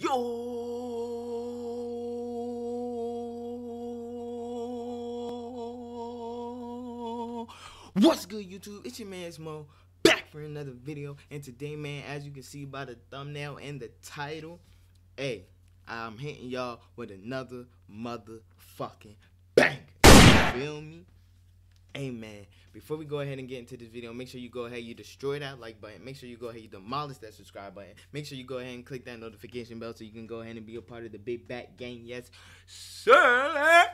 Yo! What's good, YouTube? It's your man Smo back for another video. And today, man, as you can see by the thumbnail and the title, hey, I'm hitting y'all with another motherfucking bang. You feel me? Man, before we go ahead and get into this video, make sure you go ahead, you destroy that like button. Make sure you go ahead, you demolish that subscribe button. Make sure you go ahead and click that notification bell so you can go ahead and be a part of the Big Bat Gang. Yes, sir.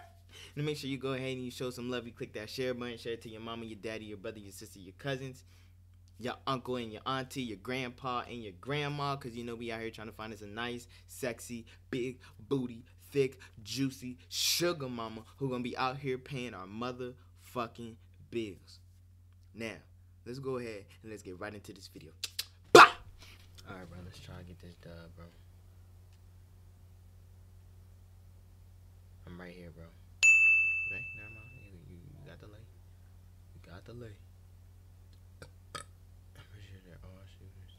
And make sure you go ahead and you show some love. You click that share button, share it to your mama, your daddy, your brother, your sister, your cousins, your uncle and your auntie, your grandpa and your grandma. Cause you know we out here trying to find us a nice, sexy, big booty, thick, juicy sugar mama who gonna be out here paying our motherfucking bills. Now, let's go ahead and let's get right into this video. Bah! Alright, bro, let's try to get this dub, bro. I'm right here, bro. Okay, never mind. You, you, you got the lay. You got the lay. I'm pretty sure they're all shooters.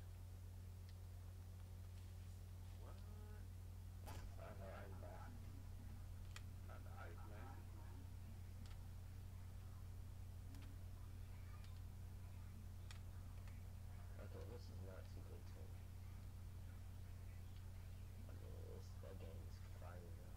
Okay, this is not too good to me. I mean, this, that game is fire, though.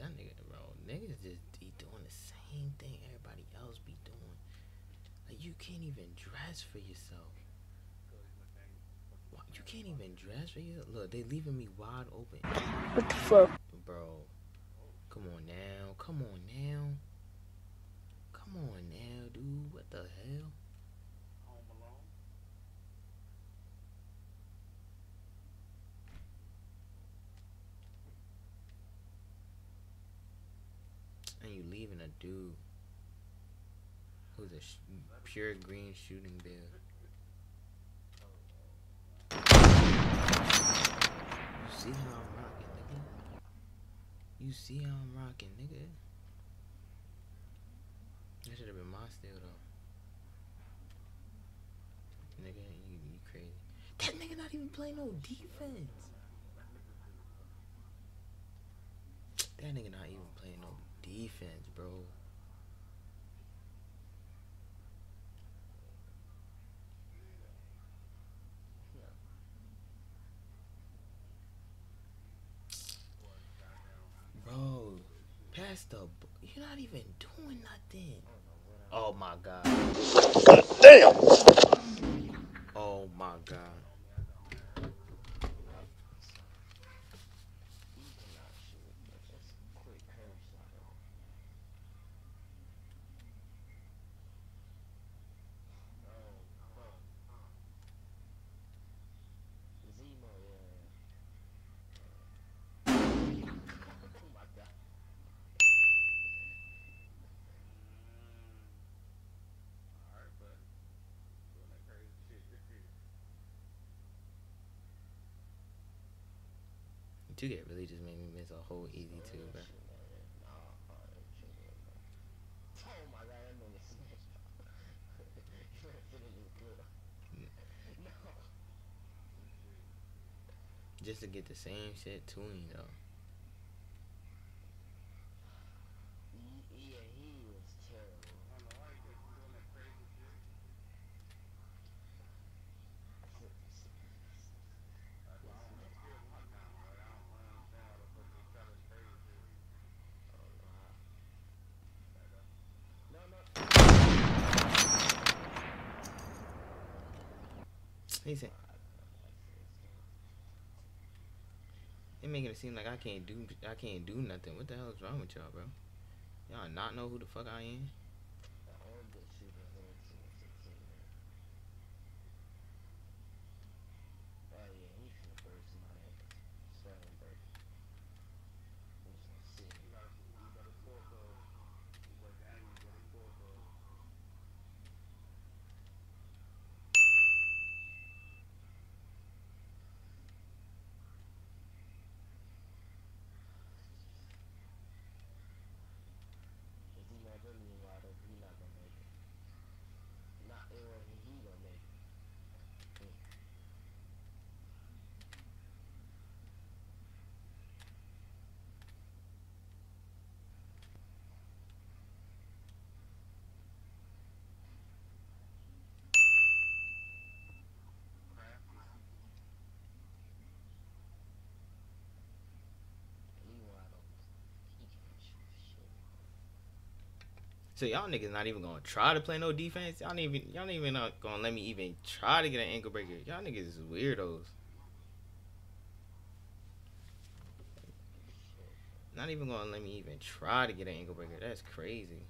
That nigga, bro, niggas just be doing the same thing everybody else be doing. Like you can't even dress for yourself. You can't even dress for yourself. Look, they're leaving me wide open, What the fuck? bro. Come on now, come on now, come on now, dude. What the hell? And you leaving a dude who's a pure green shooting build. You see how I'm rocking, nigga? You see how I'm rocking, nigga? That should have been my steal though. Nigga, you, you crazy. That nigga not even playing no defense. That nigga not even playing no defense, bro. Bro, pass the. You're not even doing nothing. Oh my god. Damn! Oh my god. You get really just made me miss a whole easy two, bro. Just to get the same shit to me though. He said. They making it seem like I can't do I can't do nothing. What the hell is wrong with y'all, bro? Y'all not know who the fuck I am? So y'all niggas not even gonna try to play no defense. Y'all even y'all even not gonna let me even try to get an ankle breaker. Y'all niggas is weirdos. Not even gonna let me even try to get an ankle breaker. That's crazy.